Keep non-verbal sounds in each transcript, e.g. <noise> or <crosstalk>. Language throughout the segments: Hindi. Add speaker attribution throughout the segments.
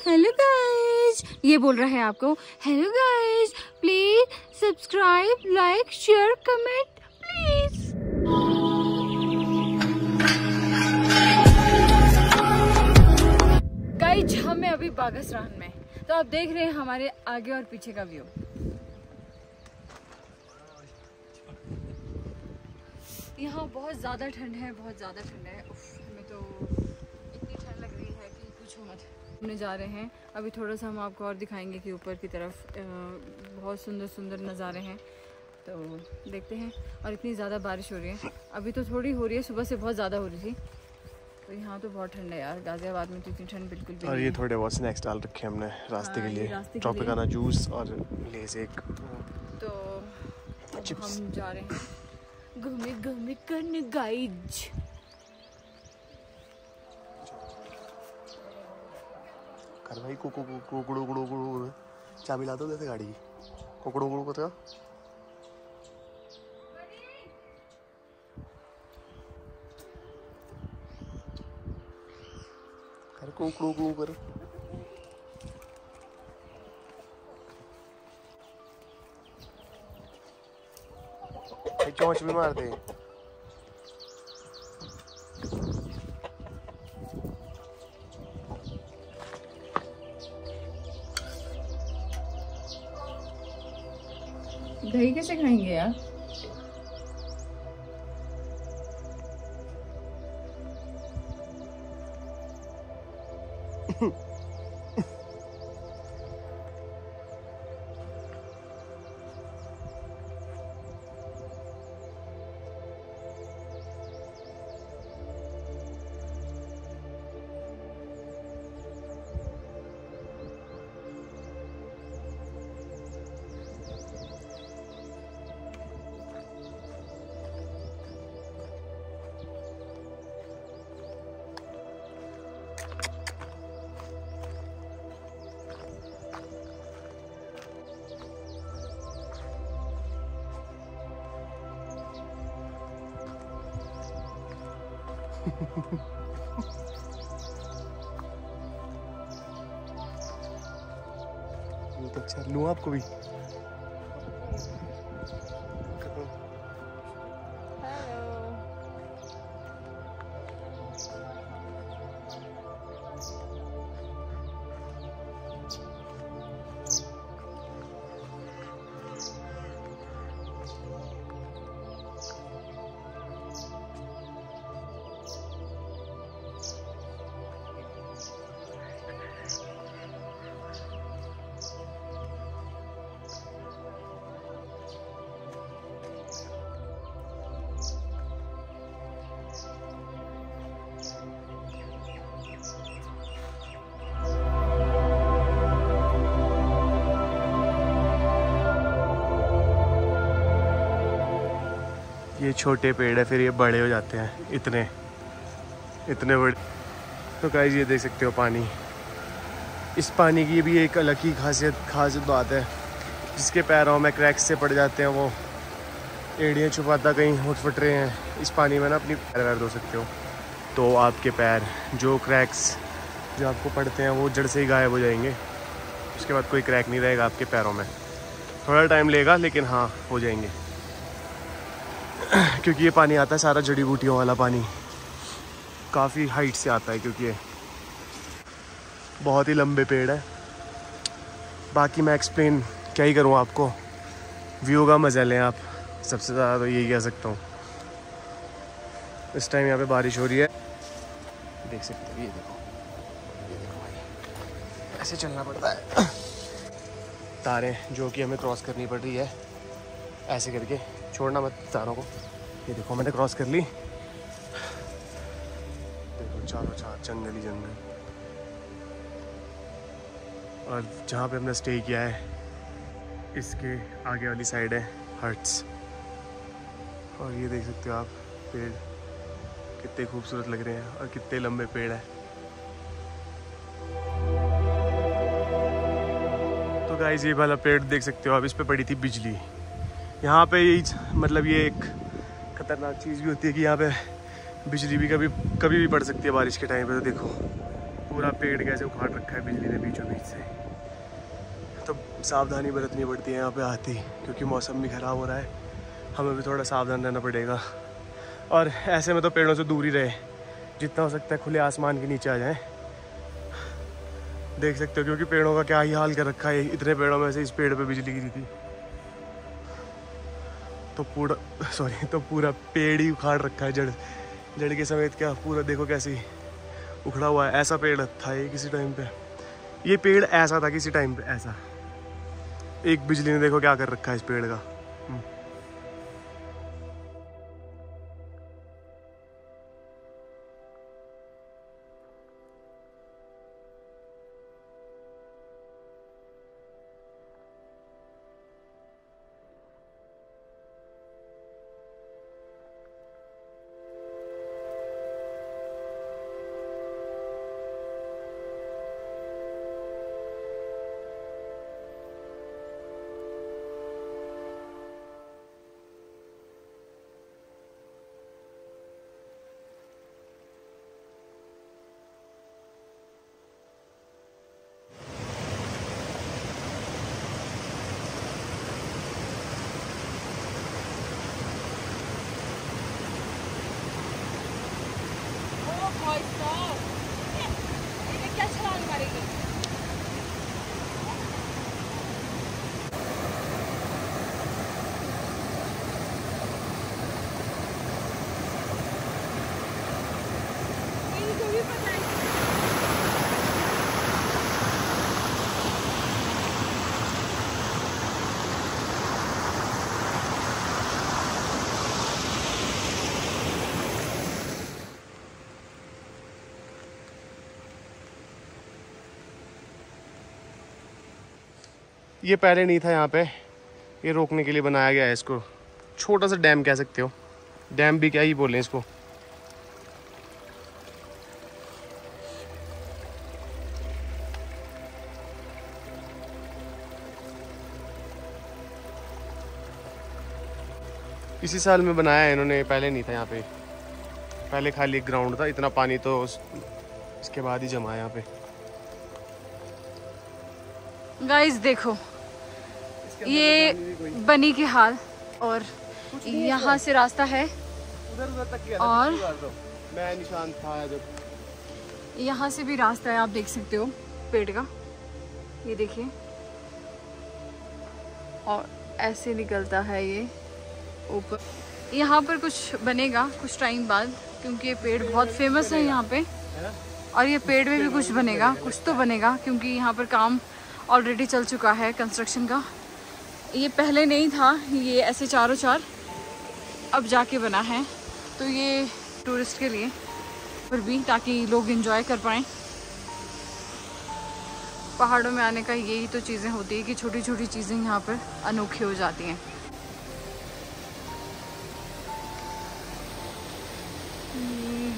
Speaker 1: हेलो गाइस ये बोल रहा है आपको। Hello guys please subscribe like share comment please guys हम हैं अभी बागसरान में। तो आप देख रहे हैं हमारे आगे और पीछे का व्यू यहाँ बहुत ज़्यादा ठंड है बहुत ज़्यादा ठंड है। उफ, हमें तो इतनी ठंड लग रही है कि पूछो मत। घूमने जा रहे हैं। अभी थोड़ा सा हम आपको और दिखाएँगे कि ऊपर की तरफ़ बहुत सुंदर सुंदर नज़ारे हैं। तो देखते हैं। और इतनी ज़्यादा बारिश हो रही है। अभी तो थोड़ी हो रही है सुबह से बहुत ज़्यादा हो रही थी। तो यहाँ तो बहुत ठंड है यार। गाज़ियाबाद में तो इतनी ठंड बिल्कुल भी
Speaker 2: और ये थोड़े बहुत स्नैक्स डाल रखे हैं हमने रास्ते
Speaker 1: हाँ,
Speaker 2: के लिए। ट्रॉपिकाना जूस और लेज एक।
Speaker 1: तो हम जा रहे हैं। घूमे घूमे करने गाइज़।
Speaker 2: कर भाई कुकु कुकु कुकु कुकु कुकु चाबी ला दो जैसे गाड़ी की। कुकड़ो कुकड़ो कर कर कुकड़ो कुकड़ो कर चोंच भी मार दे।
Speaker 1: दही कैसे खाएँगे यार?
Speaker 2: ये <laughs> <laughs> अच्छा लू आपको भी? ये छोटे पेड़ है, फिर ये बड़े हो जाते हैं, इतने इतने बड़े। तो गाइस ये देख सकते हो पानी। इस पानी की भी एक अलग ही खासियत खास बात है, जिसके पैरों में क्रैक्स से पड़ जाते हैं वो। एड़ियाँ छुपाता कहीं उठ फट रहे हैं। इस पानी में ना अपनी पैर वैर धो सकते हो। तो आपके पैर, जो क्रैक्स जो आपको पड़ते हैं, वो जड़ से ही गायब हो जाएँगे। उसके बाद कोई क्रैक नहीं रहेगा आपके पैरों में। थोड़ा टाइम लेगा, लेकिन हाँ हो जाएँगे। <clears throat> क्योंकि ये पानी आता है सारा जड़ी बूटियों वाला पानी। काफ़ी हाइट से आता है क्योंकि ये। बहुत ही लंबे पेड़ है। बाकी मैं एक्सप्लेन क्या ही करूँ आपको। व्यू का मज़ा लें आप। सबसे ज़्यादा तो यही कह सकता हूँ। इस टाइम यहाँ पे बारिश हो रही है। देख सकते हो, ये देखो। ये देखो भाई। ऐसे चलना पड़ता है। <clears throat> तारें जो कि हमें क्रॉस करनी पड़ रही है। ऐसे करके। छोड़ना मत तारों को ये देखो, मैंने क्रॉस कर ली। देखो, चारों चार जंगल ही जंगल। और जहाँ पे हमने स्टे किया है, इसके आगे वाली साइड है हट्स और ये देख सकते हो आप, पेड़ कितने खूबसूरत लग रहे हैं और कितने लंबे पेड़ हैं। तो गाइस ये वाला पेड़ देख सकते हो आप, इस पे पड़ी थी बिजली। यहाँ पे मतलब ये एक खतरनाक चीज़ भी होती है कि यहाँ पे बिजली भी कभी कभी भी पड़ सकती है बारिश के टाइम पे तो देखो, पूरा पेड़ कैसे उखाड़ रखा है बिजली ने बीचों बीच से। तो सावधानी बरतनी पड़ती है यहाँ पे आती, क्योंकि मौसम भी ख़राब हो रहा है। हमें भी थोड़ा सावधान रहना पड़ेगा। और ऐसे में तो पेड़ों से दूर ही रहे। जितना हो सकता है खुले आसमान के नीचे आ जाए। देख सकते हो, क्योंकि पेड़ों का क्या ही हाल कर रखा है। इतने पेड़ों में से इस पेड़ पे बिजली गिरी थी। तो पूरा सॉरी तो पूरा पेड़ ही उखाड़ रखा है जड़ जड़ के समेत क्या, पूरा देखो कैसी उखड़ा हुआ है। ऐसा पेड़ था ये किसी टाइम पे। ये पेड़ ऐसा था किसी टाइम पे, ऐसा। एक बिजली ने देखो क्या कर रखा है इस पेड़ का। I saw ये पहले नहीं था यहाँ पे। ये रोकने के लिए बनाया गया है इसको। छोटा सा डैम कह सकते हो। डैम भी क्या ही बोले इसको। इसी साल में बनाया है इन्होंने, पहले नहीं था यहाँ पे। पहले खाली ग्राउंड था, इतना पानी तो इसके बाद ही जमा है यहाँ पे।
Speaker 1: गाइस देखो। ये बनी के हाल और यहाँ से रास्ता है
Speaker 2: उधर उधर तक
Speaker 1: और
Speaker 2: मैं निशान था जब।
Speaker 1: यहाँ से भी रास्ता है आप देख सकते हो पेड़ का। ये देखिए। और ऐसे निकलता है ये ऊपर। यहाँ पर कुछ बनेगा कुछ टाइम बाद क्योंकि ये पेड़ बहुत फ़ेमस है यहाँ पे। और ये पेड़ में भी कुछ बनेगा कुछ तो बनेगा क्योंकि यहाँ पर काम ऑलरेडी चल चुका है कंस्ट्रक्शन का। ये पहले नहीं था, ये ऐसे चारों चार अब जाके बना है। तो ये टूरिस्ट के लिए पर भी ताकि लोग इन्जॉय कर पाएँ। पहाड़ों में आने का यही तो चीज़ें होती है कि छोटी छोटी चीज़ें यहाँ पर अनोखी हो जाती हैं।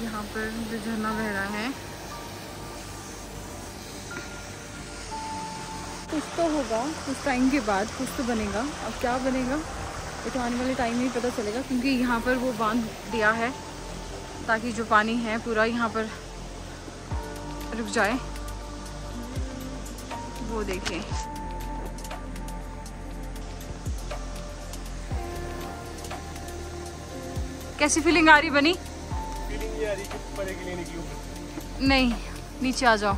Speaker 1: यहाँ पर जो झरना बह रहा है कुछ तो होगा कुछ टाइम के बाद कुछ तो बनेगा। अब क्या बनेगा? ये तो आने वाले टाइम में ही पता चलेगा क्योंकि यहाँ पर वो बाँध दिया है ताकि जो पानी है पूरा यहाँ पर रुक जाए। वो देखिए। कैसी फीलिंग आ रही बनी?
Speaker 2: फीलिंग ये आ रही कि परे के लिए निकलूं।
Speaker 1: नहीं नीचे आ जाओ।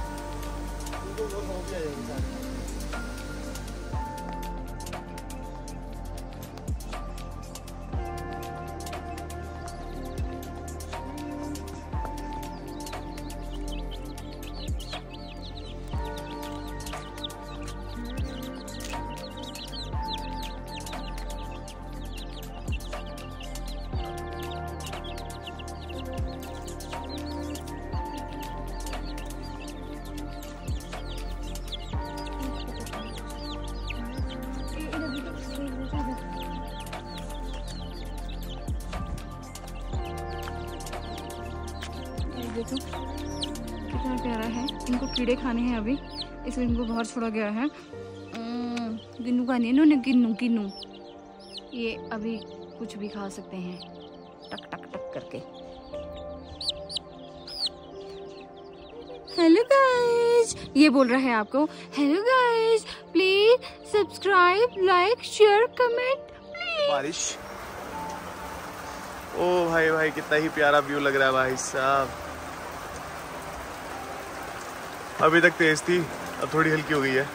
Speaker 1: देखो। कितना प्यारा है। इनको कीड़े खाने हैं अभी। इसलिए इनको बाहर छोड़ा गया है। गिन्नू का नहीं ना गिन्नू गिन्नू। ये अभी कुछ भी खा सकते हैं। टक टक टक करके। हेलो गाइज़ ये बोल रहा है आपको। Hello guys please subscribe, like, share, comment
Speaker 2: बारिश। ओ भाई भाई, कितना ही प्यारा व्यू लग रहा है भाई साहब। अभी तक तेज़ थी अब थोड़ी हल्की हो गई है।